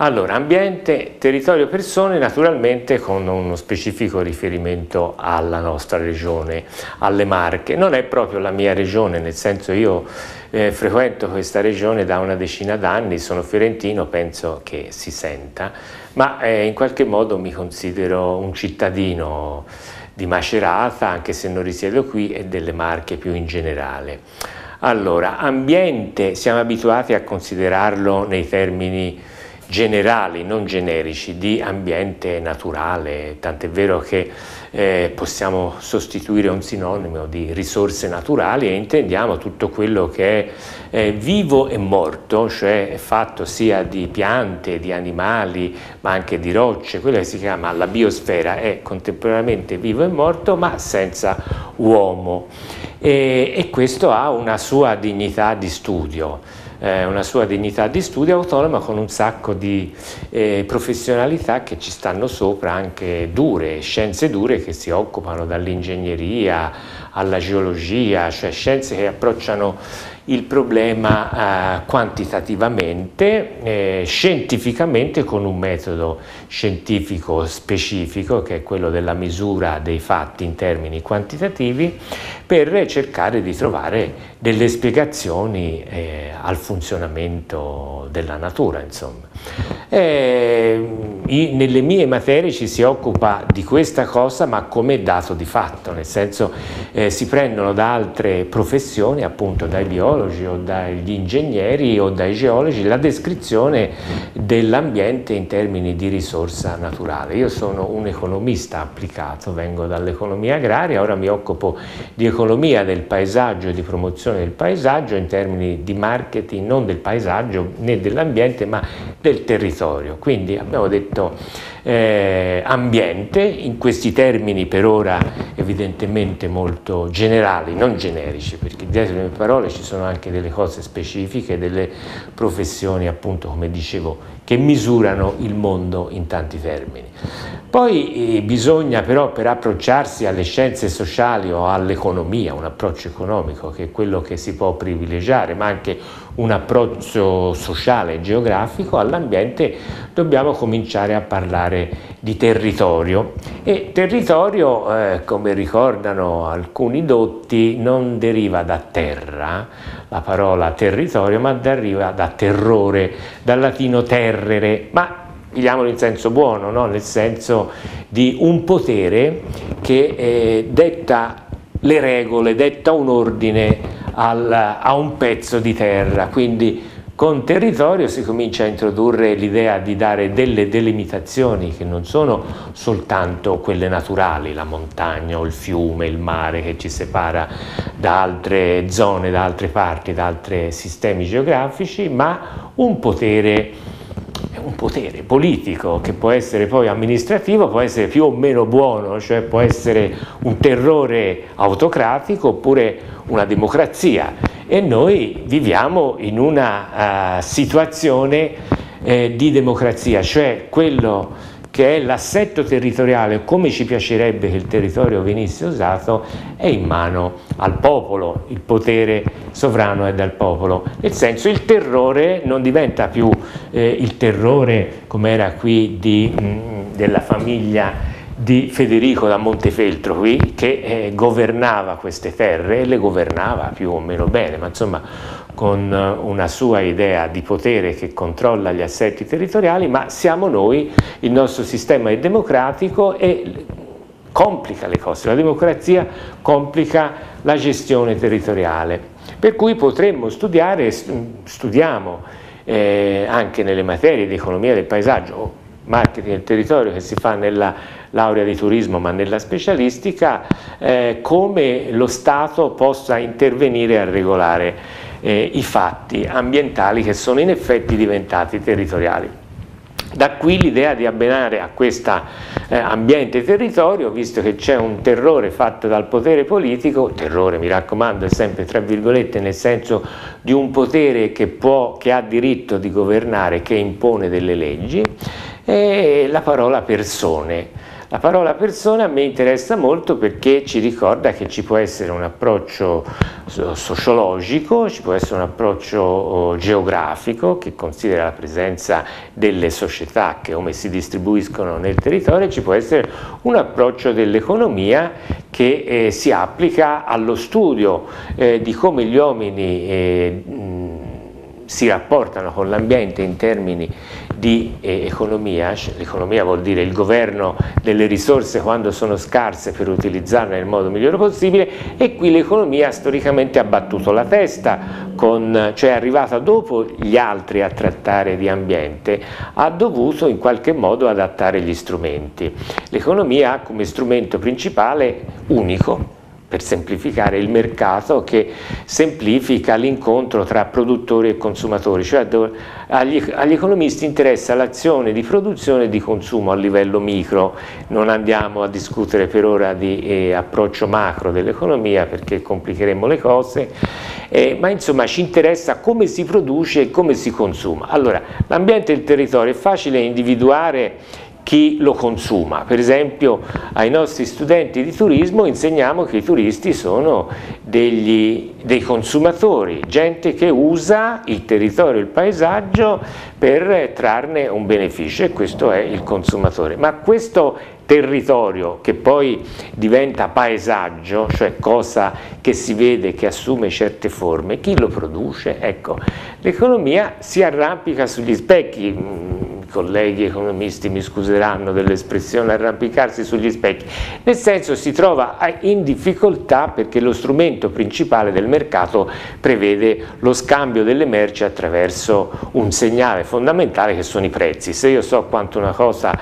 Allora, ambiente, territorio, persone, naturalmente con uno specifico riferimento alla nostra regione, alle Marche. Non è proprio la mia regione, nel senso io eh, frequento questa regione da una decina d'anni, sono fiorentino, penso che si senta, ma eh, in qualche modo mi considero un cittadino di Macerata, anche se non risiedo qui, e delle Marche più in generale. Allora, ambiente, siamo abituati a considerarlo nei termini generali, non generici, di ambiente naturale, tant'è vero che eh, possiamo sostituire un sinonimo di risorse naturali e intendiamo tutto quello che è eh, vivo e morto, cioè fatto sia di piante, di animali, ma anche di rocce, quello che si chiama la biosfera è contemporaneamente vivo e morto, ma senza uomo. E, e questo ha una sua dignità di studio eh, una sua dignità di studio autonoma con un sacco di eh, professionalità che ci stanno sopra, anche dure, scienze dure che si occupano dall'ingegneria alla geologia, cioè scienze che approcciano il problema eh, quantitativamente, eh, scientificamente con un metodo scientifico specifico che è quello della misura dei fatti in termini quantitativi per cercare di trovare delle spiegazioni eh, al funzionamento della natura. Eh, nelle mie materie ci si occupa di questa cosa ma come dato di fatto, nel senso eh, si prendono da altre professioni, appunto dai biologi o dagli ingegneri o dai geologi, la descrizione dell'ambiente in termini di risorsa naturale. Io sono un economista applicato, vengo dall'economia agraria, ora mi occupo di economia del paesaggio e di promozione del paesaggio in termini di marketing non del paesaggio né dell'ambiente ma del territorio. Quindi abbiamo detto eh, ambiente, in questi termini per ora evidentemente molto generali, non generici, perché dietro le mie parole ci sono anche delle cose specifiche, delle professioni appunto come dicevo che misurano il mondo in tanti termini. Poi eh, bisogna però per approcciarsi alle scienze sociali o all'economia, un approccio economico che è quello che si può privilegiare, ma anche un approccio sociale e geografico all'ambiente, dobbiamo cominciare a parlare di territorio e territorio, eh, come ricordano alcuni dotti, non deriva da terra, la parola territorio, ma deriva da terrore, dal latino terrere, ma pigliamolo in senso buono, no? nel senso di un potere che eh, detta le regole, detta un ordine al, a un pezzo di terra, quindi con territorio si comincia a introdurre l'idea di dare delle delimitazioni che non sono soltanto quelle naturali, la montagna o il fiume, il mare che ci separa da altre zone, da altre parti, da altri sistemi geografici, ma un potere un potere politico che può essere poi amministrativo, può essere più o meno buono, cioè può essere un terrore autocratico oppure una democrazia. E noi viviamo in una uh, situazione eh, di democrazia, cioè quello che è l'assetto territoriale, come ci piacerebbe che il territorio venisse usato, è in mano al popolo, il potere sovrano è dal popolo. Nel senso il terrore non diventa più eh, il terrore come era qui di, mh, mm, della famiglia di Federico da Montefeltro qui che eh, governava queste terre e le governava più o meno bene, ma insomma con eh, una sua idea di potere che controlla gli assetti territoriali, ma siamo noi, il nostro sistema è democratico e complica le cose, la democrazia complica la gestione territoriale, per cui potremmo studiare, studiamo eh, anche nelle materie di economia del paesaggio, marketing del territorio che si fa nella laurea di turismo ma nella specialistica, eh, come lo Stato possa intervenire a regolare eh, i fatti ambientali che sono in effetti diventati territoriali. Da qui l'idea di abbinare a questo eh, ambiente territorio, visto che c'è un terrore fatto dal potere politico, terrore mi raccomando è sempre tra virgolette nel senso di un potere che, può, che ha diritto di governare, che impone delle leggi, e la parola persone. La parola persona me interessa molto perché ci ricorda che ci può essere un approccio sociologico, ci può essere un approccio oh, geografico che considera la presenza delle società che come si distribuiscono nel territorio, ci può essere un approccio dell'economia che eh, si applica allo studio eh, di come gli uomini eh, si rapportano con l'ambiente in termini di eh, economia, l'economia vuol dire il governo delle risorse quando sono scarse per utilizzarle nel modo migliore possibile e qui l'economia storicamente ha battuto la testa, con, cioè è arrivata dopo gli altri a trattare di ambiente, ha dovuto in qualche modo adattare gli strumenti. L'economia ha come strumento principale unico, per semplificare il mercato che semplifica l'incontro tra produttori e consumatori, cioè agli, agli, economisti interessa l'azione di produzione e di consumo a livello micro, non andiamo a discutere per ora di eh, approccio macro dell'economia perché complicheremo le cose, eh, ma insomma ci interessa come si produce e come si consuma. Allora, l'ambiente e il territorio è facile individuare chi lo consuma. Per esempio ai nostri studenti di turismo insegniamo che i turisti sono degli, dei consumatori, gente che usa il territorio, il paesaggio per trarne un beneficio e questo è il consumatore. Ma questo territorio che poi diventa paesaggio, cioè cosa che si vede, che assume certe forme, chi lo produce? Ecco, l'economia si arrampica sugli specchi, colleghi economisti mi scuseranno dell'espressione arrampicarsi sugli specchi, nel senso si trova in difficoltà perché lo strumento principale del mercato prevede lo scambio delle merci attraverso un segnale fondamentale che sono i prezzi. Se io so quanto una cosa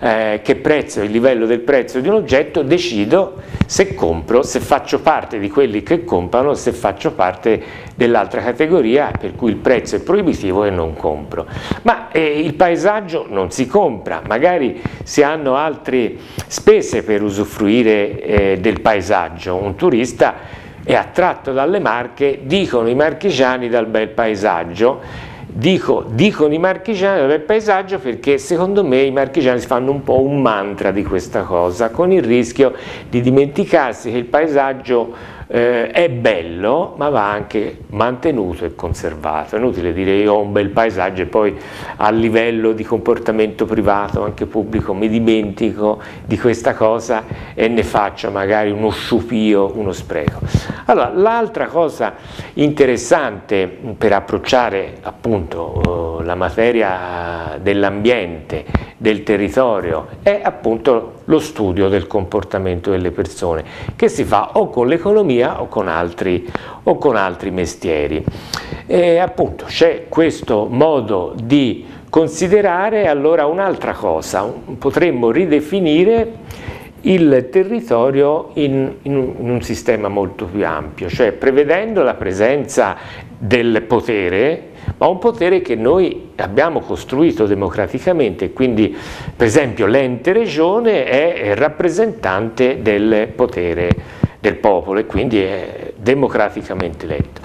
eh, che prezzo, il livello del prezzo di un oggetto, decido se compro, se faccio parte di quelli che comprano, se faccio parte dell'altra categoria per cui il prezzo è proibitivo e non compro. Ma eh, il paesaggio non si compra, magari si hanno altre spese per usufruire eh, del paesaggio. Un turista è attratto dalle marche, dicono i marchigiani dal bel paesaggio Dico, dicono i marchigiani del paesaggio perché secondo me i marchigiani si fanno un po' un mantra di questa cosa, con il rischio di dimenticarsi che il paesaggio eh, è bello ma va anche mantenuto e conservato. È inutile dire io ho un bel paesaggio e poi a livello di comportamento privato, anche pubblico, mi dimentico di questa cosa e ne faccio magari uno sciupio, uno spreco. Allora, l'altra cosa interessante per approcciare appunto la materia dell'ambiente, del territorio, è appunto lo studio del comportamento delle persone, che si fa o con l'economia o con altri, o con altri mestieri. E appunto c'è questo modo di considerare allora un'altra cosa, potremmo ridefinire il territorio in, in, un, sistema molto più ampio, cioè prevedendo la presenza del potere, ma un potere che noi abbiamo costruito democraticamente, quindi per esempio l'ente regione è rappresentante del potere del popolo e quindi è democraticamente eletto.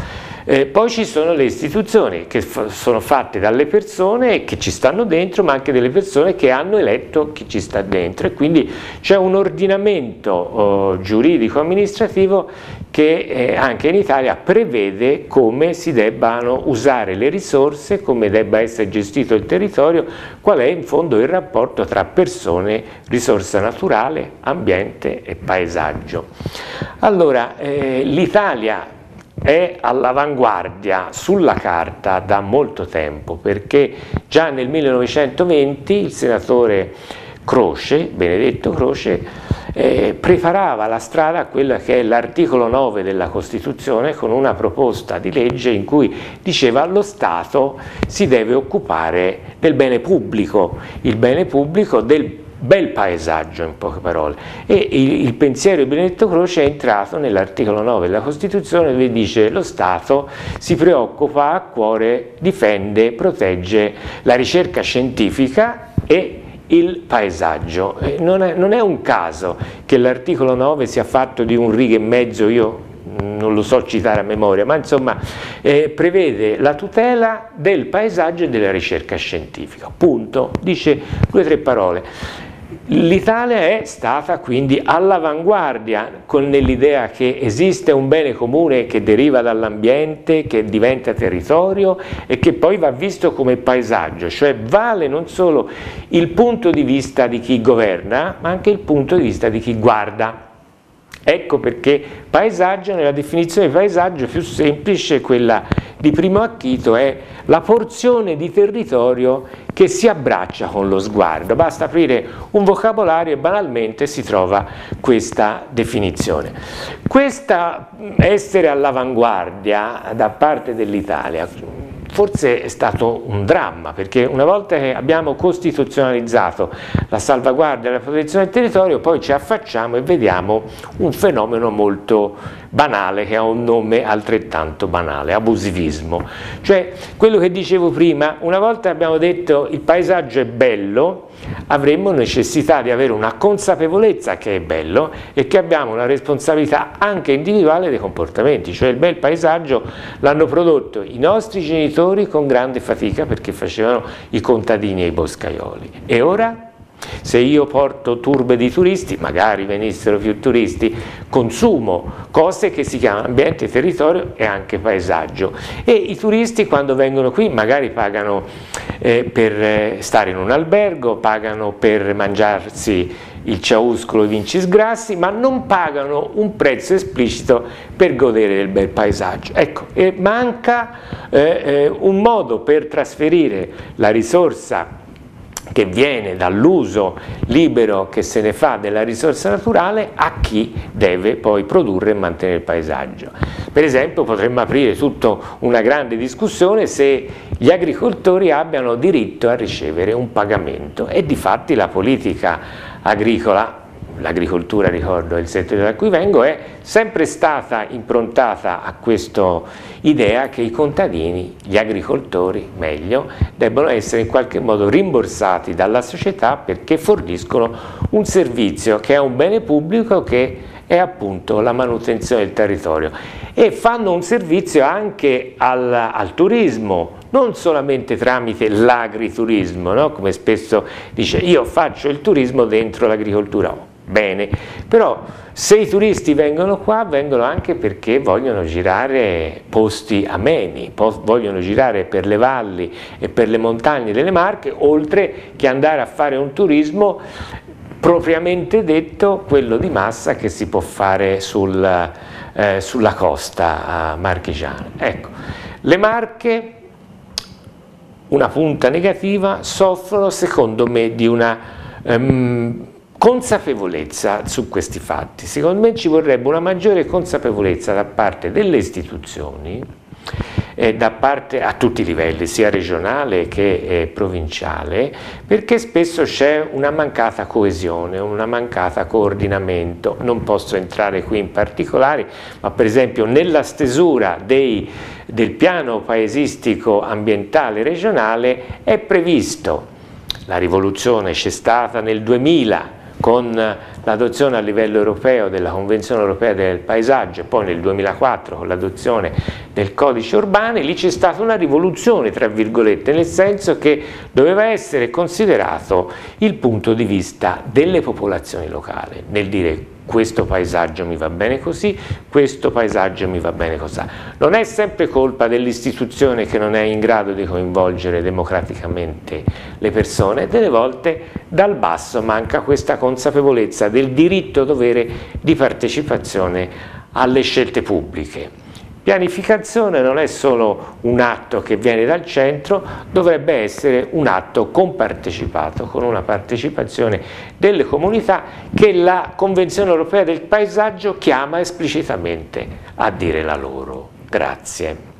Eh, poi ci sono le istituzioni che sono fatte dalle persone che ci stanno dentro, ma anche delle persone che hanno eletto chi ci sta dentro e quindi c'è un ordinamento oh, giuridico-amministrativo che eh, anche in Italia prevede come si debbano usare le risorse, come debba essere gestito il territorio, qual è in fondo il rapporto tra persone, risorsa naturale, ambiente e paesaggio. Allora, eh, l'Italia è all'avanguardia sulla carta da molto tempo perché già nel 1920 il senatore Croce, Benedetto Croce, eh, preparava la strada a quella che è l'articolo 9 della Costituzione con una proposta di legge in cui diceva lo Stato si deve occupare del bene pubblico, il bene pubblico del bel paesaggio in poche parole e il, il pensiero di Benedetto Croce è entrato nell'articolo 9 della Costituzione dove dice lo Stato si preoccupa a cuore, difende, protegge la ricerca scientifica e il paesaggio. Non è, non è un caso che l'articolo 9 sia fatto di un riga e mezzo, io non lo so citare a memoria, ma insomma eh, prevede la tutela del paesaggio e della ricerca scientifica. Punto. Dice due o tre parole L'Italia è stata quindi all'avanguardia nell'idea che esiste un bene comune che deriva dall'ambiente, che diventa territorio e che poi va visto come paesaggio, cioè vale non solo il punto di vista di chi governa, ma anche il punto di vista di chi guarda. Ecco perché paesaggio, nella definizione di paesaggio più semplice, quella di primo acchito, è la porzione di territorio che si abbraccia con lo sguardo. Basta aprire un vocabolario e banalmente si trova questa definizione. Questa essere all'avanguardia da parte dell'Italia forse è stato un dramma, perché una volta che abbiamo costituzionalizzato la salvaguardia e la protezione del territorio, poi ci affacciamo e vediamo un fenomeno molto banale, che ha un nome altrettanto banale, abusivismo. Cioè, quello che dicevo prima, una volta abbiamo detto il paesaggio è bello, avremmo necessità di avere una consapevolezza che è bello e che abbiamo una responsabilità anche individuale dei comportamenti, cioè il bel paesaggio l'hanno prodotto i nostri genitori con grande fatica perché facevano i contadini e i boscaioli. E ora? Se io porto turbe di turisti, magari venissero più turisti, consumo cose che si chiamano ambiente, territorio e anche paesaggio. E i turisti quando vengono qui magari pagano eh, per eh, stare in un albergo, pagano per mangiarsi il ciauscolo, vinci sgrassi, ma non pagano un prezzo esplicito per godere del bel paesaggio. Ecco, manca eh, eh, un modo per trasferire la risorsa che viene dall'uso libero che se ne fa della risorsa naturale a chi deve poi produrre e mantenere il paesaggio. Per esempio potremmo aprire tutta una grande discussione se gli agricoltori abbiano diritto a ricevere un pagamento e di fatti la politica agricola l'agricoltura, ricordo, il settore da cui vengo, è sempre stata improntata a questa idea che i contadini, gli agricoltori meglio, debbono essere in qualche modo rimborsati dalla società perché forniscono un servizio che è un bene pubblico che è appunto la manutenzione del territorio e fanno un servizio anche al, al turismo, non solamente tramite l'agriturismo, no? come spesso dice io faccio il turismo dentro l'agricoltura, bene, però se i turisti vengono qua vengono anche perché vogliono girare posti ameni, vogliono girare per le valli e per le montagne delle Marche, oltre che andare a fare un turismo propriamente detto quello di massa che si può fare sul, eh, sulla costa marchigiana. Ecco, le Marche, una punta negativa, soffrono secondo me di una um, consapevolezza su questi fatti. Secondo me ci vorrebbe una maggiore consapevolezza da parte delle istituzioni, eh, da parte a tutti i livelli, sia regionale che eh, provinciale, perché spesso c'è una mancata coesione, una mancata coordinamento. Non posso entrare qui in particolari, ma per esempio nella stesura dei, del piano paesistico ambientale regionale è previsto, la rivoluzione c'è stata nel 2000, con l'adozione a livello europeo della Convenzione europea del paesaggio poi nel 2004 con l'adozione del codice urbano, lì c'è stata una rivoluzione, tra virgolette, nel senso che doveva essere considerato il punto di vista delle popolazioni locali, nel dire questo paesaggio mi va bene così, questo paesaggio mi va bene così. Non è sempre colpa dell'istituzione che non è in grado di coinvolgere democraticamente le persone, delle volte dal basso manca questa consapevolezza del diritto-dovere di partecipazione alle scelte pubbliche. Pianificazione non è solo un atto che viene dal centro, dovrebbe essere un atto compartecipato, con una partecipazione delle comunità che la Convenzione Europea del Paesaggio chiama esplicitamente a dire la loro. Grazie.